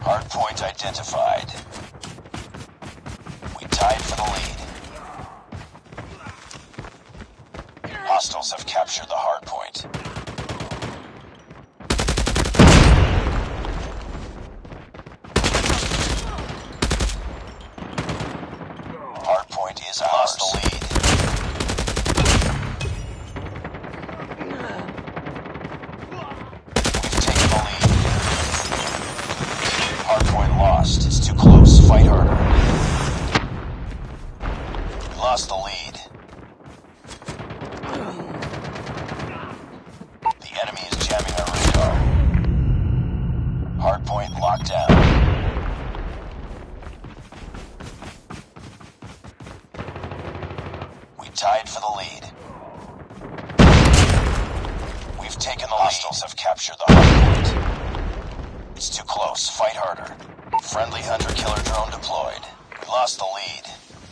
Hardpoint identified. We tied for the lead. Hostiles have captured the hardpoint. Hardpoint is ours. Lost the lead. We've taken the lead. Hardpoint lost. It's too close. Fight harder. We lost the lead. The enemy is jamming our radar. Hardpoint locked down. We tied for the lead. We've taken the Hostiles have captured the hardpoint. It's too close. Fight harder. Friendly hunter-killer drone deployed. We lost the lead.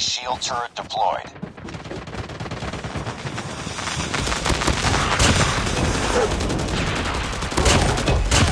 Shield turret deployed.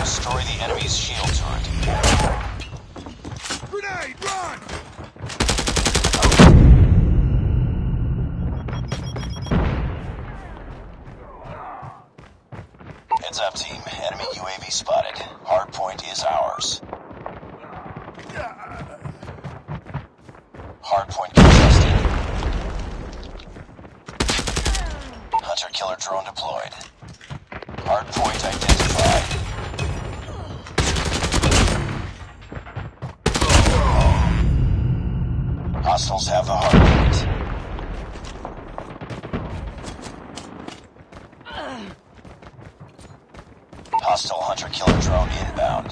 Destroy the enemy's shield turret. Hostiles have the hardpoint. Hostile hunter killer drone inbound.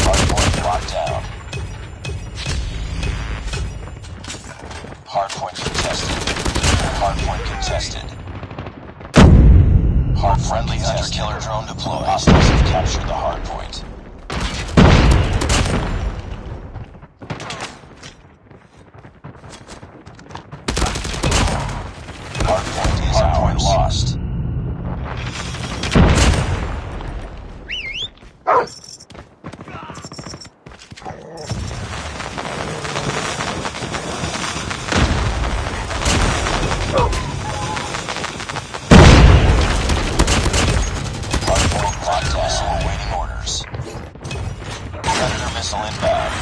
Hardpoint locked down. Hardpoint contested. Hardpoint contested. Hard friendly hunter killer drone deployed. Hostiles have captured the hardpoint. Missile inbound.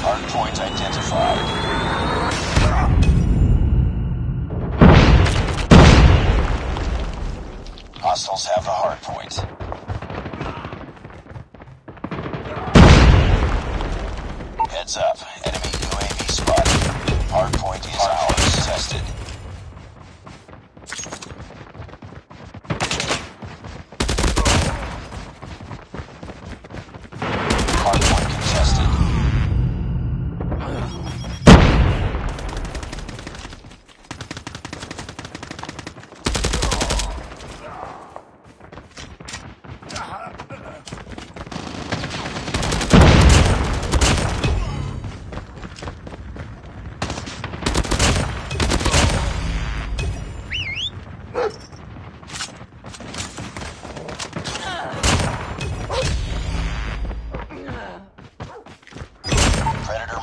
Hardpoint identified. Hostiles have the hardpoint. Heads up. Enemy UAV spotted. Hardpoint is ours. Tested.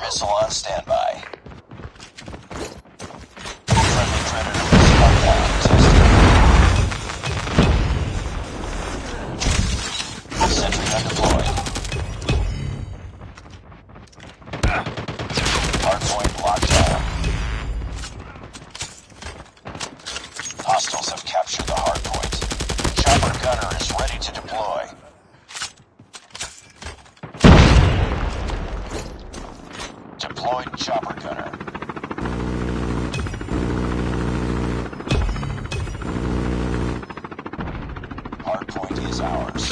missile on standby. deployed chopper gunner. Hardpoint is ours.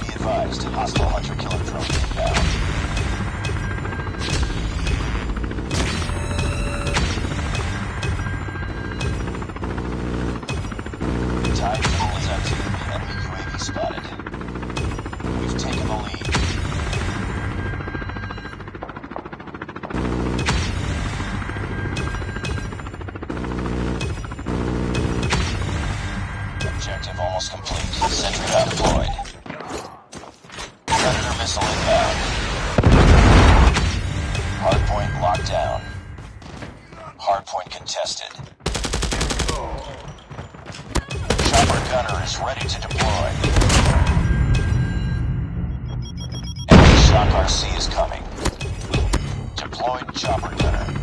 Be advised, hostile hunter killer. Objective almost complete. Sentry gun deployed. Predator missile inbound. Hardpoint locked down. Hardpoint contested. Chopper gunner is ready to deploy. Enemy shock RC is coming. Deployed chopper gunner.